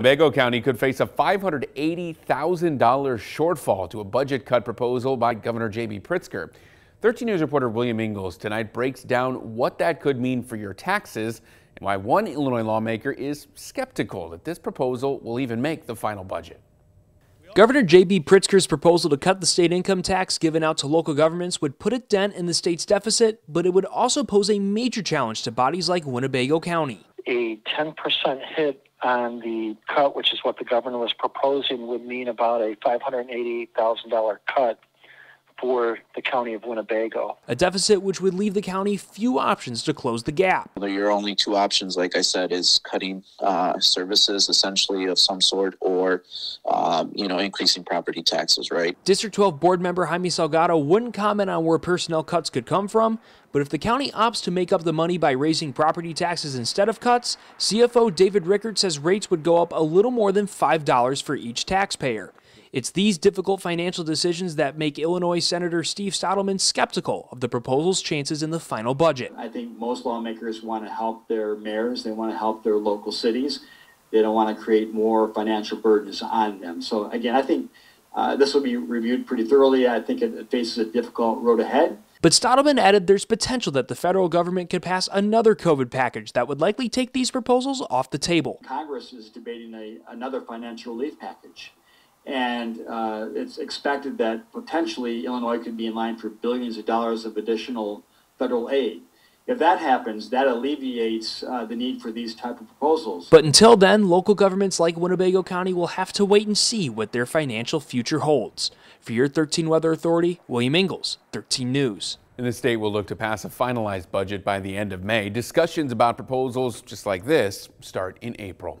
Winnebago County could face a $580,000 shortfall to a budget cut proposal by Governor J.B. Pritzker. 13 News reporter William Ingles tonight breaks down what that could mean for your taxes and why one Illinois lawmaker is skeptical that this proposal will even make the final budget. Governor J.B. Pritzker's proposal to cut the state income tax given out to local governments would put a dent in the state's deficit, but it would also pose a major challenge to bodies like Winnebago County. A 10% hit on the cut, which is what the governor was proposing, would mean about a $588,000 cut for the county of Winnebago. A deficit which would leave the county few options to close the gap. Your only two options, like I said, is cutting uh, services essentially of some sort or, um, you know, increasing property taxes, right? District 12 board member Jaime Salgado wouldn't comment on where personnel cuts could come from, but if the county opts to make up the money by raising property taxes instead of cuts, CFO David Rickert says rates would go up a little more than $5 for each taxpayer. It's these difficult financial decisions that make Illinois Senator Steve Stadelman skeptical of the proposal's chances in the final budget. I think most lawmakers want to help their mayors, they want to help their local cities. They don't want to create more financial burdens on them. So again, I think uh, this will be reviewed pretty thoroughly. I think it, it faces a difficult road ahead. But Stadelman added there's potential that the federal government could pass another COVID package that would likely take these proposals off the table. Congress is debating a, another financial relief package. And uh, it's expected that potentially Illinois could be in line for billions of dollars of additional federal aid. If that happens, that alleviates uh, the need for these type of proposals. But until then, local governments like Winnebago County will have to wait and see what their financial future holds. For your 13 Weather Authority, William Ingles, 13 News. And the state will look to pass a finalized budget by the end of May. Discussions about proposals just like this start in April.